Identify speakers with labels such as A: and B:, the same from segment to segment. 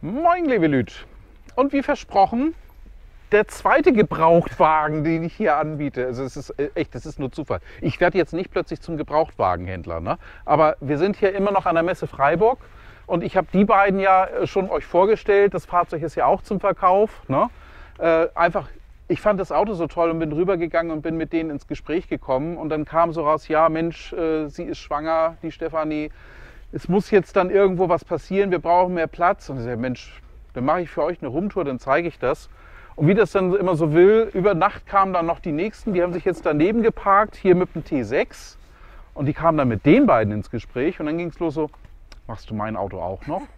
A: Moin, liebe Lüt. Und wie versprochen, der zweite Gebrauchtwagen, den ich hier anbiete. Also es ist äh, echt, das ist nur Zufall. Ich werde jetzt nicht plötzlich zum Gebrauchtwagenhändler, ne? aber wir sind hier immer noch an der Messe Freiburg und ich habe die beiden ja äh, schon euch vorgestellt. Das Fahrzeug ist ja auch zum Verkauf. Ne? Äh, einfach, ich fand das Auto so toll und bin rübergegangen und bin mit denen ins Gespräch gekommen und dann kam so raus, ja Mensch, äh, sie ist schwanger, die Stefanie. Es muss jetzt dann irgendwo was passieren, wir brauchen mehr Platz. Und ich sage, Mensch, dann mache ich für euch eine Rumtour, dann zeige ich das. Und wie das dann immer so will, über Nacht kamen dann noch die nächsten, die haben sich jetzt daneben geparkt, hier mit dem T6. Und die kamen dann mit den beiden ins Gespräch und dann ging es los so, machst du mein Auto auch noch?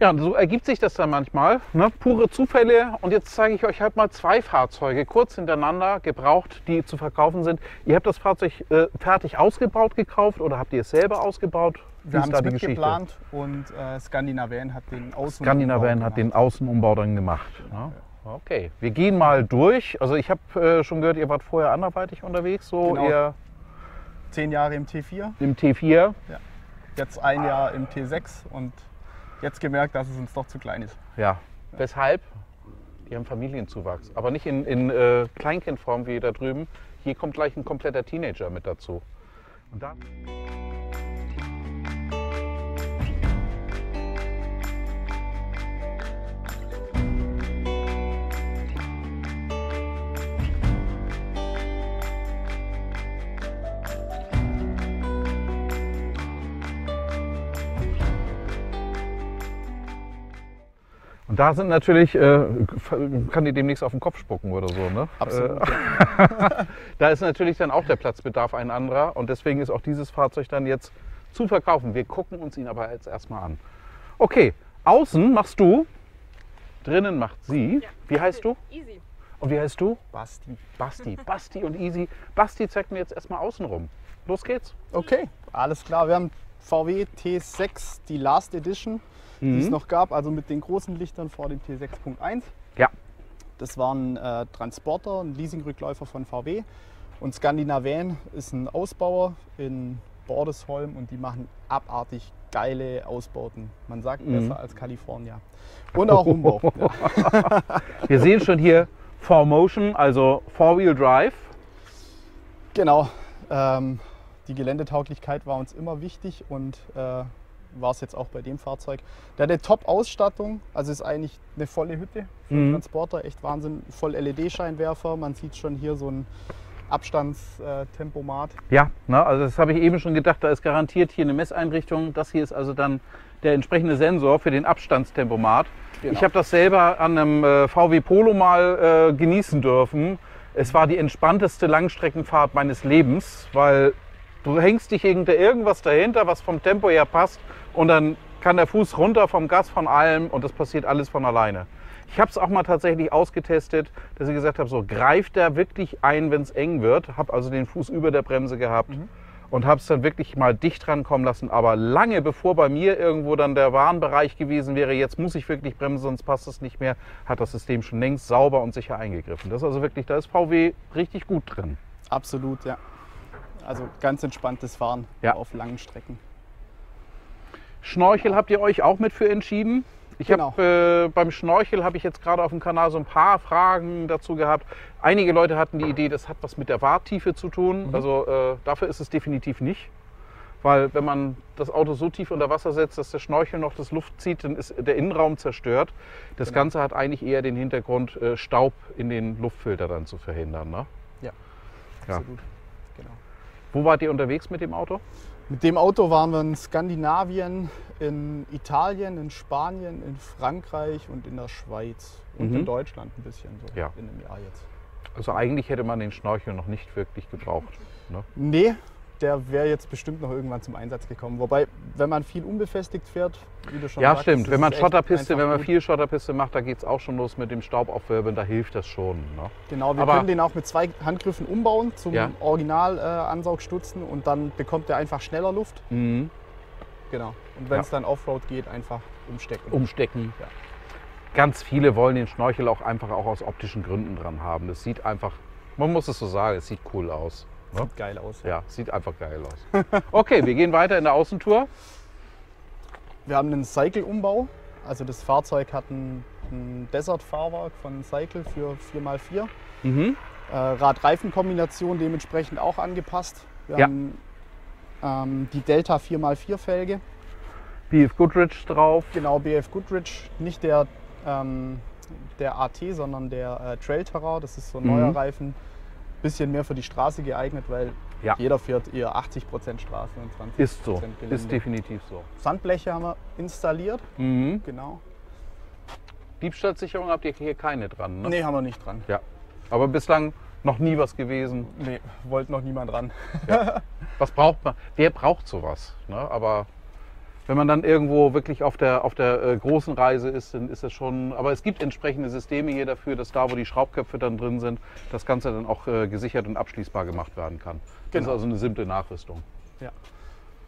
A: Ja, und so ergibt sich das dann manchmal, ne? pure Zufälle. Und jetzt zeige ich euch halt mal zwei Fahrzeuge kurz hintereinander gebraucht, die zu verkaufen sind. Ihr habt das Fahrzeug äh, fertig ausgebaut gekauft oder habt ihr es selber ausgebaut?
B: Wir haben es mitgeplant und äh, Skandinavian hat den Außen.
A: Skandinavian hat den Außenumbau dann gemacht. Ne? Okay, wir gehen mal durch. Also ich habe äh, schon gehört, ihr wart vorher anderweitig unterwegs, so
B: Genau.
A: eher
B: Zehn Jahre im T4,
A: im T4.
B: jetzt ein Jahr im T6 und jetzt gemerkt, dass es uns doch zu klein ist.
A: Ja. Weshalb? Die haben Familienzuwachs, aber nicht in, in äh, Kleinkindform wie da drüben. Hier kommt gleich ein kompletter Teenager mit dazu. Und da Und da sind natürlich, äh, kann die demnächst auf den Kopf spucken oder so, ne?
B: Absolut.
A: Äh, da ist natürlich dann auch der Platzbedarf ein anderer und deswegen ist auch dieses Fahrzeug dann jetzt zu verkaufen. Wir gucken uns ihn aber jetzt erstmal an. Okay, außen machst du, drinnen macht sie. Wie heißt du?
C: Easy.
A: Und wie heißt du?
B: Basti.
A: Basti. Basti und Easy. Basti zeigt mir jetzt erstmal außen rum. Los geht's.
B: Okay, alles klar. Wir haben VW T6, die Last Edition, die es
A: Mhm.
B: noch gab, also mit den großen Lichtern vor dem T6.1.
A: Ja.
B: Das war ein äh, Transporter, ein Leasingrückläufer von VW. Und Skandinavian ist ein Ausbauer in Bordesholm und die machen abartig geile Ausbauten. Man sagt
A: Mhm.
B: besser als California. Und auch Umbau. ja.
A: Wir sehen schon hier 4Motion, also Four-Wheel Drive.
B: Genau. Ähm, die Geländetauglichkeit war uns immer wichtig und äh, war es jetzt auch bei dem Fahrzeug. Der hat eine Top-Ausstattung, also ist eigentlich eine volle Hütte für
A: Mhm.
B: Transporter, echt Wahnsinn. Voll LED-Scheinwerfer, man sieht schon hier so ein Abstandstempomat.
A: Ja, ne, also das habe ich eben schon gedacht, da ist garantiert hier eine Messeinrichtung. Das hier ist also dann der entsprechende Sensor für den Abstandstempomat.
B: Genau.
A: Ich habe das selber an einem äh, VW Polo mal äh, genießen dürfen. Es war die entspannteste Langstreckenfahrt meines Lebens, weil du hängst dich hinter irgendwas dahinter, was vom Tempo her passt und dann kann der Fuß runter vom Gas von allem und das passiert alles von alleine. Ich habe es auch mal tatsächlich ausgetestet, dass ich gesagt habe, so greift der wirklich ein, wenn es eng wird. Habe also den Fuß über der Bremse gehabt und habe es dann wirklich mal dicht rankommen lassen. Aber lange bevor bei mir irgendwo dann der Warnbereich gewesen wäre, jetzt muss ich wirklich bremsen, sonst passt es nicht mehr, hat das System schon längst sauber und sicher eingegriffen. Das ist also wirklich, da ist VW richtig gut drin.
B: Absolut, ja. Also ganz entspanntes Fahren
A: Ja.
B: auf langen Strecken.
A: Schnorchel habt ihr euch auch mit für entschieden? Ich
B: Genau.
A: habe äh, beim Schnorchel habe ich jetzt gerade auf dem Kanal so ein paar Fragen dazu gehabt. Einige Leute hatten die Idee, das hat was mit der Warttiefe zu tun.
B: Mhm.
A: Also äh, dafür ist es definitiv nicht. Weil wenn man das Auto so tief unter Wasser setzt, dass der Schnorchel noch das Luft zieht, dann ist der Innenraum zerstört. Das
B: Genau.
A: Ganze hat eigentlich eher den Hintergrund, äh, Staub in den Luftfilter dann zu verhindern. Ne?
B: Ja,
A: Ja.
B: absolut. Genau.
A: Wo wart ihr unterwegs mit dem Auto?
B: Mit dem Auto waren wir in Skandinavien, in Italien, in Spanien, in Frankreich und in der Schweiz und
A: Mhm.
B: in Deutschland ein bisschen so
A: Ja.
B: in einem Jahr jetzt.
A: Also eigentlich hätte man den Schnorchel noch nicht wirklich gebraucht. Ne?
B: Nee, der wäre jetzt bestimmt noch irgendwann zum Einsatz gekommen. Wobei, wenn man viel unbefestigt fährt, wie du schon
A: Ja,
B: sagst,
A: stimmt. Wenn man Schotterpiste, wenn man viel Schotterpiste macht, da geht es auch schon los mit dem Staubaufwirbeln, da hilft das schon. Ne?
B: Genau, wir
A: Aber-
B: können den auch mit zwei Handgriffen umbauen zum
A: Ja.
B: Original äh, und dann bekommt er einfach schneller Luft.
A: Mhm.
B: Genau. Und wenn es
A: Ja.
B: dann Offroad geht, einfach umstecken.
A: Umstecken.
B: Ja.
A: Ganz viele wollen den Schnorchel auch einfach auch aus optischen Gründen dran haben. Das sieht einfach, man muss es so sagen, es sieht cool aus. Ne?
B: Sieht geil aus.
A: Ja, sieht einfach geil aus. Okay, wir gehen weiter in der Außentour.
B: Wir haben einen Cycle-Umbau. Also das Fahrzeug hat ein, ein Desert-Fahrwerk von Cycle für 4x4.
A: Mhm.
B: Äh, Rad-Reifen-Kombination dementsprechend auch angepasst. Wir
A: Ja.
B: haben ähm, die Delta 4x4 Felge.
A: BF Goodrich drauf.
B: Genau, BF Goodrich, nicht der, ähm, der AT, sondern der äh, Trail Terrain. Das ist so ein
A: Mhm.
B: neuer Reifen. Bisschen mehr für die Straße geeignet, weil
A: Ja.
B: jeder fährt eher 80% Straße und 20%
A: Ist so.
B: Gelände.
A: Ist definitiv so.
B: Sandbleche haben wir installiert.
A: Mhm.
B: Genau.
A: Diebstahlsicherung habt ihr hier keine dran, ne?
B: Nee, haben wir nicht dran.
A: Ja. Aber bislang noch nie was gewesen.
B: Nee, wollte noch niemand ran.
A: Was braucht man? Wer braucht sowas? Ne? Aber wenn man dann irgendwo wirklich auf der, auf der äh, großen Reise ist, dann ist es schon. Aber es gibt entsprechende Systeme hier dafür, dass da, wo die Schraubköpfe dann drin sind, das Ganze dann auch äh, gesichert und abschließbar gemacht werden kann. Das ist
B: Genau.
A: also eine simple Nachrüstung.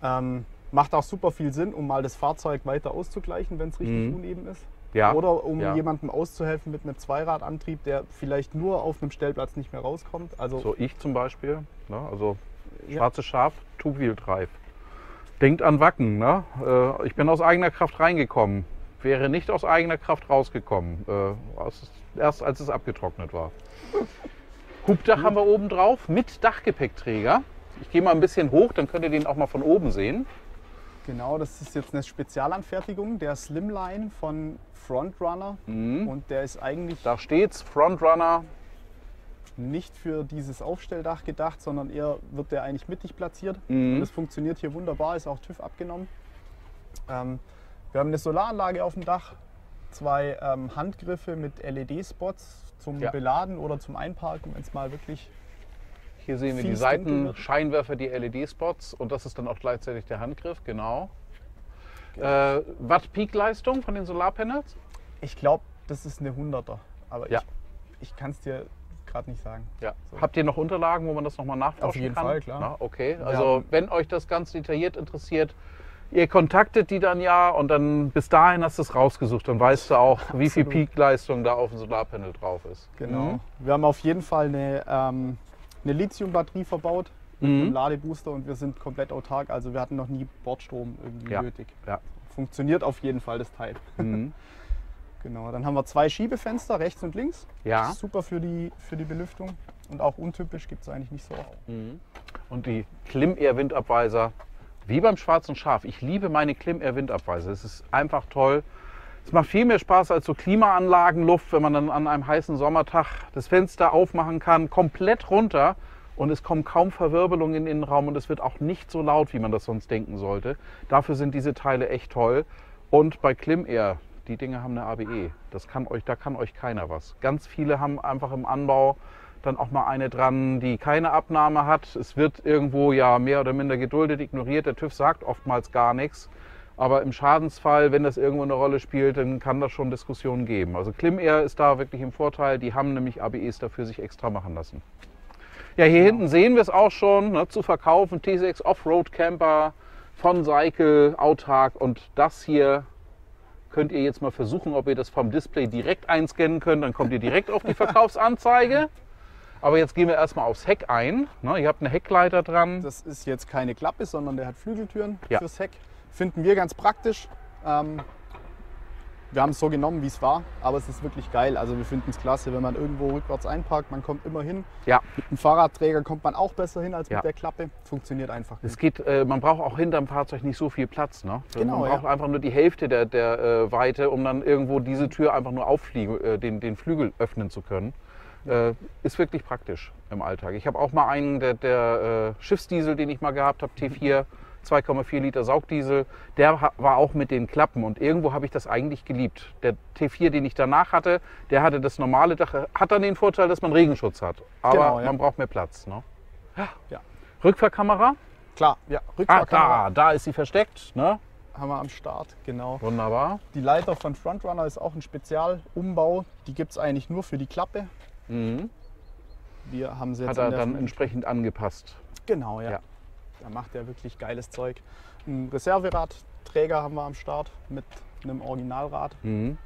B: Ähm, macht auch super viel Sinn, um mal das Fahrzeug weiter auszugleichen, wenn es richtig
A: Mhm.
B: uneben ist.
A: Ja.
B: Oder um
A: ja.
B: jemandem auszuhelfen mit einem Zweiradantrieb, der vielleicht nur auf einem Stellplatz nicht mehr rauskommt. Also
A: So ich zum Beispiel. Ne? Also
B: Ja.
A: schwarzes Schaf, Two-Wheel-Drive. Denkt an Wacken. Ne? Äh, ich bin aus eigener Kraft reingekommen. Wäre nicht aus eigener Kraft rausgekommen. Äh, erst als es abgetrocknet war. Hubdach haben wir oben drauf mit Dachgepäckträger. Ich gehe mal ein bisschen hoch, dann könnt ihr den auch mal von oben sehen.
B: genau, das ist jetzt eine Spezialanfertigung, der Slimline von Frontrunner.
A: Mhm.
B: Und der ist eigentlich
A: Da steht's, Frontrunner.
B: Nicht für dieses Aufstelldach gedacht, sondern eher wird der eigentlich mittig platziert.
A: Mhm.
B: Und das funktioniert hier wunderbar, ist auch TÜV abgenommen. Ähm, wir haben eine Solaranlage auf dem Dach, zwei ähm, Handgriffe mit LED-Spots zum
A: Ja.
B: Beladen oder zum Einparken, wenn es mal wirklich
A: Hier sehen wir die. Seitenscheinwerfer, die LED-Spots und das ist dann auch gleichzeitig der Handgriff, genau. Äh, Watt Peak-Leistung von den Solarpanels?
B: Ich glaube, das ist eine 100er, aber
A: Ja.
B: ich, ich kann es dir gerade nicht sagen.
A: Ja.
B: So.
A: Habt ihr noch Unterlagen, wo man das nochmal nachforschen
B: Auf jeden
A: kann?
B: Fall, klar.
A: Na, okay, also
B: haben-
A: wenn euch das ganz detailliert interessiert, ihr kontaktet die dann ja und dann bis dahin hast du es rausgesucht. Dann weißt du auch, wie viel
B: Absolut.
A: Peak-Leistung da auf dem Solarpanel drauf ist.
B: Genau.
A: Mhm.
B: Wir haben auf jeden Fall eine, ähm, eine Lithium-Batterie verbaut mit
A: Mhm.
B: einem Ladebooster und wir sind komplett autark. Also wir hatten noch nie Bordstrom irgendwie
A: Ja.
B: nötig.
A: Ja.
B: Funktioniert auf jeden Fall das Teil.
A: Mhm.
B: Genau. Dann haben wir zwei Schiebefenster rechts und links.
A: Ja.
B: Super für die, für die Belüftung und auch untypisch gibt es eigentlich nicht so oft.
A: Mhm. Und die Klim-Air-Windabweiser, wie beim schwarzen Schaf. Ich liebe meine Klim-Air-Windabweiser. Es ist einfach toll. Es macht viel mehr Spaß als so Klimaanlagenluft, wenn man dann an einem heißen Sommertag das Fenster aufmachen kann, komplett runter und es kommen kaum Verwirbelungen in den Innenraum und es wird auch nicht so laut, wie man das sonst denken sollte. Dafür sind diese Teile echt toll. Und bei Klim Air, die Dinge haben eine ABE. Das kann euch, da kann euch keiner was. Ganz viele haben einfach im Anbau dann auch mal eine dran, die keine Abnahme hat. Es wird irgendwo ja mehr oder minder geduldet, ignoriert. Der TÜV sagt oftmals gar nichts. Aber im Schadensfall, wenn das irgendwo eine Rolle spielt, dann kann das schon Diskussionen geben. Also Klim Air ist da wirklich im Vorteil. Die haben nämlich ABEs dafür sich extra machen lassen. Ja, hier hinten sehen wir es auch schon, ne, zu verkaufen. T6 Offroad Camper von Cycle, autark. Und das hier könnt ihr jetzt mal versuchen, ob ihr das vom Display direkt einscannen könnt. Dann kommt ihr direkt auf die Verkaufsanzeige. Aber jetzt gehen wir erstmal aufs Heck ein. Ne, ihr habt eine Heckleiter dran.
B: Das ist jetzt keine Klappe, sondern der hat Flügeltüren
A: Ja.
B: fürs Heck. Finden wir ganz praktisch. Ähm, wir haben es so genommen, wie es war, aber es ist wirklich geil. Also wir finden es klasse, wenn man irgendwo rückwärts einparkt, man kommt immer hin.
A: Ja,
B: Mit dem Fahrradträger kommt man auch besser hin als
A: Ja.
B: mit der Klappe. Funktioniert einfach.
A: es
B: gut.
A: geht, äh, man braucht auch hinterm Fahrzeug nicht so viel Platz. Ne?
B: Genau,
A: man
B: ja.
A: braucht einfach nur die Hälfte der, der äh, Weite, um dann irgendwo diese Tür einfach nur auffliegen, äh, den, den Flügel öffnen zu können. Äh, ist wirklich praktisch im Alltag. Ich habe auch mal einen, der, der äh, Schiffsdiesel, den ich mal gehabt habe, T4, 2,4 Liter Saugdiesel, der war auch mit den Klappen und irgendwo habe ich das eigentlich geliebt. Der T4, den ich danach hatte, der hatte das normale Dach, hat dann den Vorteil, dass man Regenschutz hat. Aber
B: Genau, ja.
A: man braucht mehr Platz. Ne?
B: Ja.
A: Rückfahrkamera?
B: Klar, ja.
A: Ah,
B: Rückfahrkamera
A: da, da ist sie versteckt. Ne?
B: haben wir am Start. Genau.
A: Wunderbar.
B: Die Leiter von Frontrunner ist auch ein Spezialumbau. Die gibt es eigentlich nur für die Klappe.
A: Mhm.
B: Wir haben sie jetzt
A: Hat er dann entsprechend angepasst.
B: Genau, ja.
A: Ja.
B: Da macht er wirklich geiles Zeug. Ein Reserveradträger haben wir am Start mit einem Originalrad.
A: Mhm.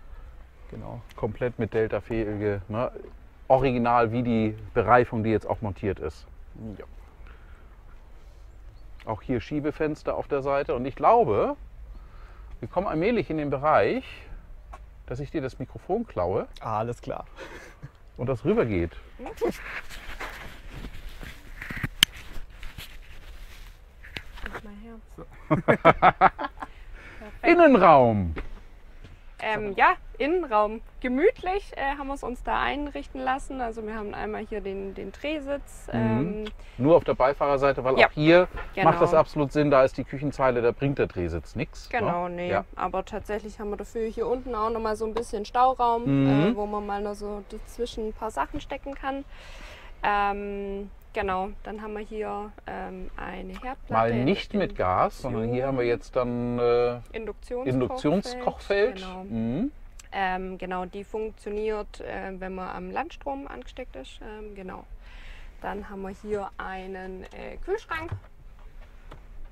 B: Genau.
A: Komplett mit Delta-Felge. Ne? Original wie die Bereifung, die jetzt auch montiert ist.
B: Ja.
A: Auch hier Schiebefenster auf der Seite. Und ich glaube, wir kommen allmählich in den Bereich, dass ich dir das Mikrofon klaue
B: Ah, alles klar.
A: und das rübergeht.
C: Her.
A: Innenraum.
C: Ähm, ja, Innenraum. Gemütlich äh, haben wir es uns da einrichten lassen. Also wir haben einmal hier den, den Drehsitz. Ähm,
A: Nur auf der Beifahrerseite, weil
C: Ja,
A: auch hier
C: genau.
A: macht das absolut Sinn. Da ist die Küchenzeile, da bringt der Drehsitz nichts.
C: Genau, nee.
A: Ja.
C: Aber tatsächlich haben wir dafür hier unten auch nochmal so ein bisschen Stauraum,
A: Mhm.
C: äh, wo man mal noch so dazwischen ein paar Sachen stecken kann. Ähm, genau, dann haben wir hier ähm, eine Herdplatte.
A: Mal nicht mit Gas, sondern hier haben wir jetzt dann äh,
C: Induktionskochfeld.
A: Induktionskochfeld.
C: Genau.
A: Mhm.
C: Ähm, genau, die funktioniert, äh, wenn man am Landstrom angesteckt ist. Ähm, genau. Dann haben wir hier einen äh, Kühlschrank.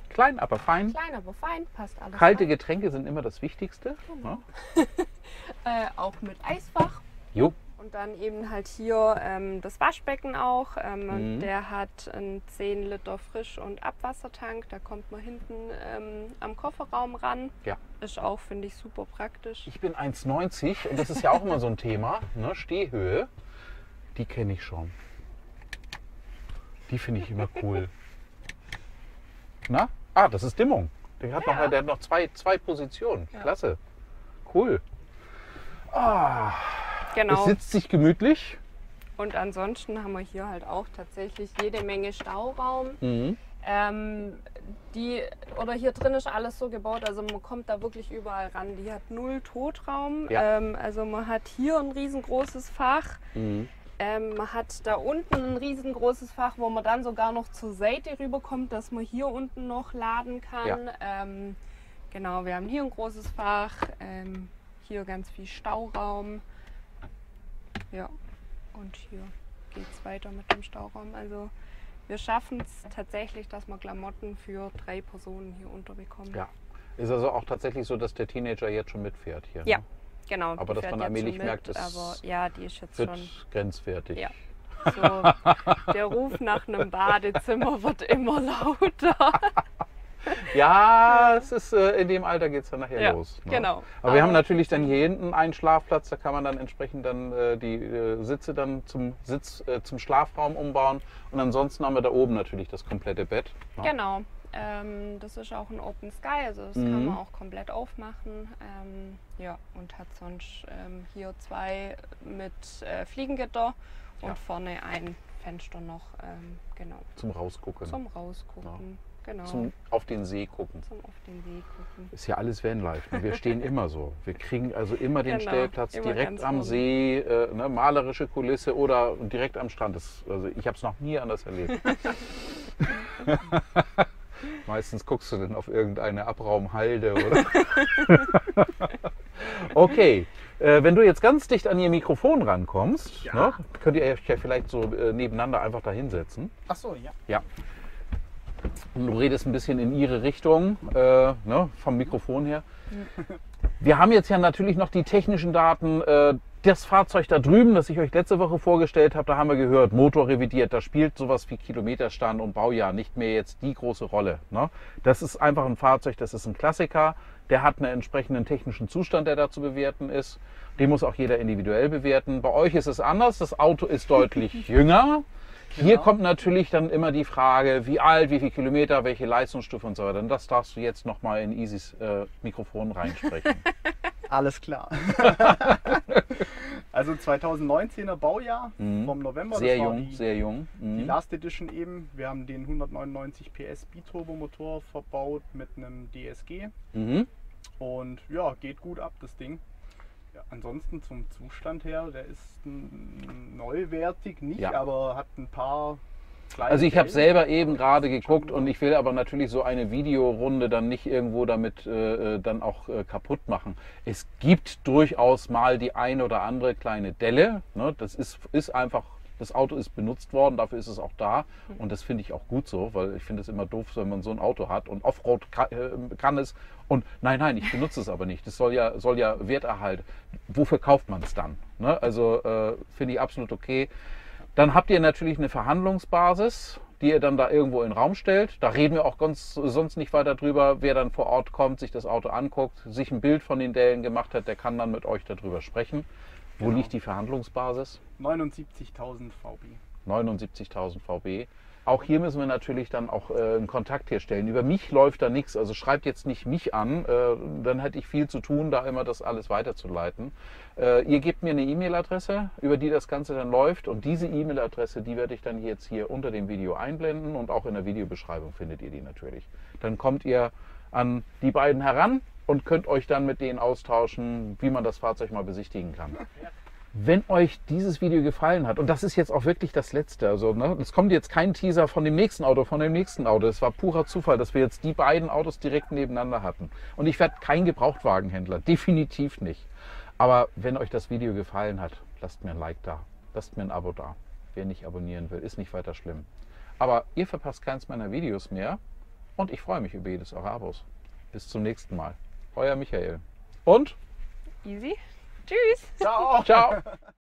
A: Klein, aber fein.
C: Klein, aber fein, passt alles.
A: Kalte
C: rein.
A: Getränke sind immer das Wichtigste.
C: Genau.
A: Ja.
C: Äh, auch mit Eisfach.
A: Jo.
C: Und dann eben halt hier ähm, das Waschbecken auch. Ähm,
A: Mhm.
C: Der hat einen 10 Liter Frisch- und Abwassertank. Da kommt man hinten ähm, am Kofferraum ran.
A: Ja.
C: Ist auch, finde ich, super praktisch.
A: Ich bin 1,90 und das ist ja auch immer so ein Thema. Ne? Stehhöhe, die kenne ich schon. Die finde ich immer cool. Na? Ah, das ist Dimmung. Der hat,
C: Ja.
A: noch, der hat noch zwei, zwei Positionen.
C: Ja.
A: Klasse. Cool. Ah,
C: Genau.
A: es sitzt sich gemütlich.
C: Und ansonsten haben wir hier halt auch tatsächlich jede Menge Stauraum.
A: Mhm.
C: Ähm, die, oder hier drin ist alles so gebaut, also man kommt da wirklich überall ran. Die hat null Totraum.
A: Ja.
C: Ähm, also man hat hier ein riesengroßes Fach.
A: Mhm.
C: Ähm, man hat da unten ein riesengroßes Fach, wo man dann sogar noch zur Seite rüberkommt, dass man hier unten noch laden kann. Ähm, genau, wir haben hier ein großes Fach, ähm, hier ganz viel Stauraum. Ja, und hier geht es weiter mit dem Stauraum. Also wir schaffen es tatsächlich, dass wir Klamotten für drei Personen hier unterbekommen.
A: Ja. Ist also auch tatsächlich so, dass der Teenager jetzt schon mitfährt hier.
C: Ja.
A: Ne?
C: Genau,
A: Aber dass man allmählich
C: mit,
A: merkt, es
C: aber ja, die ist jetzt
A: Wird
C: schon
A: grenzwertig.
C: Ja. So, der Ruf nach einem Badezimmer wird immer lauter.
A: Ja, es ist, äh, in dem Alter geht es dann nachher
C: Ja,
A: los. ne?
C: genau.
A: Aber wir haben natürlich dann hier hinten einen Schlafplatz, da kann man dann entsprechend dann äh, die äh, Sitze dann zum Sitz, äh, zum Schlafraum umbauen. Und ansonsten haben wir da oben natürlich das komplette Bett. ne?
C: Genau. Ähm, das ist auch ein Open Sky, also das
A: Mhm.
C: kann man auch komplett aufmachen. Ähm, ja, und hat sonst ähm, hier zwei mit äh, Fliegengitter und
A: Ja.
C: vorne ein Fenster noch, ähm, genau,
A: Zum Rausgucken.
C: zum Rausgucken. Genau.
A: Zum auf den See gucken.
C: zum auf den See gucken.
A: Ist ja alles Vanlife. ne? Wir stehen immer so. Wir kriegen also immer den
C: Genau,
A: Stellplatz
C: immer
A: direkt am
C: oben.
A: See, äh, ne, malerische Kulisse oder direkt am Strand. Das, also ich habe es noch nie anders erlebt. Meistens guckst du dann auf irgendeine Abraumhalde oder. okay, äh, wenn du jetzt ganz dicht an ihr Mikrofon rankommst,
B: Ja.
A: ne, könnt ihr euch ja vielleicht so äh, nebeneinander einfach da hinsetzen.
B: Ach so, ja.
A: Ja. Und du redest ein bisschen in ihre Richtung, äh, ne, vom Mikrofon her. Wir haben jetzt ja natürlich noch die technischen Daten. Äh, das Fahrzeug da drüben, das ich euch letzte Woche vorgestellt habe, da haben wir gehört, Motor revidiert. Da spielt sowas wie Kilometerstand und Baujahr nicht mehr jetzt die große Rolle. Ne? Das ist einfach ein Fahrzeug, das ist ein Klassiker. Der hat einen entsprechenden technischen Zustand, der da zu bewerten ist. Den muss auch jeder individuell bewerten. Bei euch ist es anders. Das Auto ist deutlich jünger. Hier
B: Genau.
A: kommt natürlich dann immer die Frage, wie alt, wie viele Kilometer, welche Leistungsstufe und so weiter. Und das darfst du jetzt nochmal in Isis äh, Mikrofon reinsprechen.
B: Alles klar. also 2019er Baujahr
A: Mhm.
B: vom November.
A: Sehr jung,
B: die,
A: sehr jung.
B: die
A: Mhm.
B: Last Edition eben. Wir haben den 199 PS Biturbo-Motor verbaut mit einem DSG.
A: Mhm.
B: Und ja, geht gut ab, das Ding. Ja, ansonsten zum Zustand her, der ist neuwertig, nicht,
A: Ja.
B: aber hat ein paar kleine
A: Also ich habe selber eben gerade geguckt und ich will aber natürlich so eine Videorunde dann nicht irgendwo damit äh, äh, dann auch äh, kaputt machen. Es gibt durchaus mal die eine oder andere kleine Delle. Ne? Das ist, ist einfach, das Auto ist benutzt worden, dafür ist es auch da. Und das finde ich auch gut so, weil ich finde es immer doof, wenn man so ein Auto hat und Offroad kann, äh, kann es. Und nein, nein, ich benutze es aber nicht. Das soll ja, soll ja Werterhalt. Wofür kauft man es dann? Ne? Also äh, finde ich absolut okay. Dann habt ihr natürlich eine Verhandlungsbasis. die ihr dann da irgendwo in den Raum stellt. Da reden wir auch ganz, sonst nicht weiter drüber. Wer dann vor Ort kommt, sich das Auto anguckt, sich ein Bild von den Dellen gemacht hat, der kann dann mit euch darüber sprechen. Wo
B: Genau.
A: liegt die Verhandlungsbasis?
B: 79.000 VB.
A: 79.000 VB. Auch hier müssen wir natürlich dann auch äh, einen Kontakt herstellen. Über mich läuft da nichts. Also schreibt jetzt nicht mich an. Äh, dann hätte ich viel zu tun, da immer das alles weiterzuleiten. Äh, ihr gebt mir eine E-Mail-Adresse, über die das Ganze dann läuft. Und diese E-Mail-Adresse, die werde ich dann jetzt hier unter dem Video einblenden. Und auch in der Videobeschreibung findet ihr die natürlich. Dann kommt ihr an die beiden heran und könnt euch dann mit denen austauschen, wie man das Fahrzeug mal besichtigen kann. Wenn euch dieses Video gefallen hat, und das ist jetzt auch wirklich das letzte, also ne, es kommt jetzt kein Teaser von dem nächsten Auto, von dem nächsten Auto. Es war purer Zufall, dass wir jetzt die beiden Autos direkt nebeneinander hatten. Und ich werde kein Gebrauchtwagenhändler, definitiv nicht. Aber wenn euch das Video gefallen hat, lasst mir ein Like da, lasst mir ein Abo da. Wer nicht abonnieren will, ist nicht weiter schlimm. Aber ihr verpasst keins meiner Videos mehr und ich freue mich über jedes eurer Abos. Bis zum nächsten Mal. Euer Michael. Und
C: Easy. Tschüss.
B: Ciao!
A: ciao!